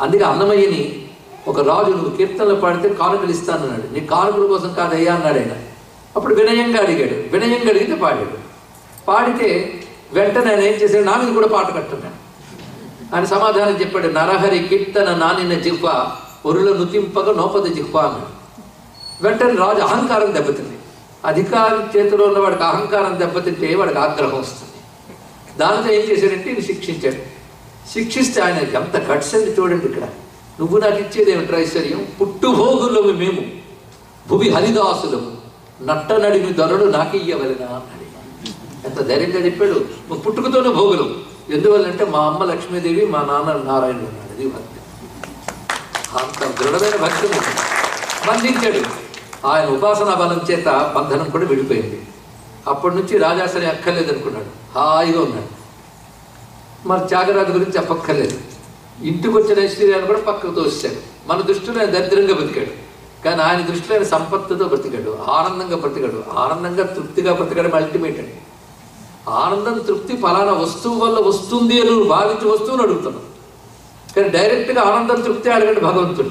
అందుకే అన్నమయ్యని ఒక రాజు నువ్వు కీర్తనలు పాడితే కానుకలు ఇస్తానన్నాడు నీ కానుకల కోసం కాదయ్యా అన్నాడు ఆయన. అప్పుడు వినయంగా అడిగాడు. వినయంగా అడిగితే పాడాడు. పాడితే వెంటనే ఆయన ఏం చేశాడు? నా మీద కూడా పాట కట్టున్నాడు ఆయన సమాధానం చెప్పాడు. నరహరి కీర్తన నానిన జిహ్వ ఒరుల నుతింపక నోపద జిహ్వ అన్నాడు. వెంటనే రాజు అహంకారం దెబ్బతింది. అధికారం చేతిలో ఉన్న వాడికి అహంకారం దెబ్బతింటే వాడికి ఆగ్రహం వస్తుంది. దాంతో ఏం చేశాడంటే శిక్షించాడు. శిక్షిస్తే ఆయన ఎంత గట్స్ చూడండి ఇక్కడ. నువ్వు నాకు ఇచ్చేది ఏమిటి ఐశ్వర్యం? పుట్టుభోగులము మేము. భువి హరిదాసులము. నట్ట నడిమి దొరలు నాకియ్యవలెనా అన్నాడు ఎంత ధైర్యంగా చెప్పాడు. నువ్వు పుట్టుకతోనే భోగులు. ఎందువల్లంటే మా అమ్మ లక్ష్మీదేవి మా నాన్న నారాయణుడు అన్నాడు అది భక్తి. అంత దృఢమైన భక్తి ఉంది. బంధించాడు. ఆయన ఉపాసనా బలం చేత బంధనం కూడా విడిపోయింది. అప్పటి నుంచి రాజాసరి అక్కర్లేదు అనుకున్నాడు హాయిగా ఉన్నాడు. మరి త్యాగరాజు గురించి చెప్పక్కర్లేదు. ఇంటికి వచ్చిన ఐశ్వర్యాన్ని కూడా పక్కకు తోసాడు మన దృష్టిలో ఆయన దరిద్రంగా బతికాడు కానీ ఆయన దృష్టిలో ఆయన సంపత్తితో బ్రతికాడు. ఆనందంగా బ్రతికాడు. ఆనందంగా తృప్తిగా బ్రతికడం అల్టిమేట్ అండి. ఆనందం తృప్తి ఫలానా వస్తువు వల్ల వస్తుంది అని నువ్వు భావించి వస్తువుని అడుగుతున్నావు. కానీ డైరెక్ట్గా ఆనందం తృప్తి అడగండి భగవంతుడు.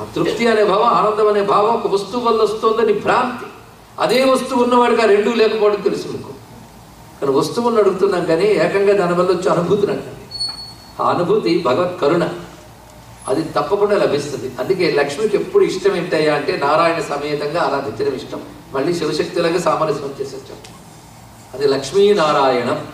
ఆ తృప్తి అనే భావం ఆనందం అనే భావం ఒక వస్తువు వల్ల వస్తుందని భ్రాంతి. అదే వస్తువు ఉన్నవాడికి ఆ రెండూ లేకపోవడం తెలుసు మీకు కానీ వస్తువుని అడుగుతున్నాం కానీ ఏకంగా దాని వల్ల వచ్చే అనుభూతిని అంటాం ఆ అనుభూతి భగవత్ కరుణ. అది తప్పకుండా లభిస్తుంది. అందుకే లక్ష్మికి ఎప్పుడు ఇష్టం ఏంటయ్యా అంటే నారాయణ సమేతంగా ఆరాధించడం ఇష్టం. మళ్ళీ శివశక్తులాగా సామరస్యం చేసేస్తాం. అది లక్ష్మీనారాయణం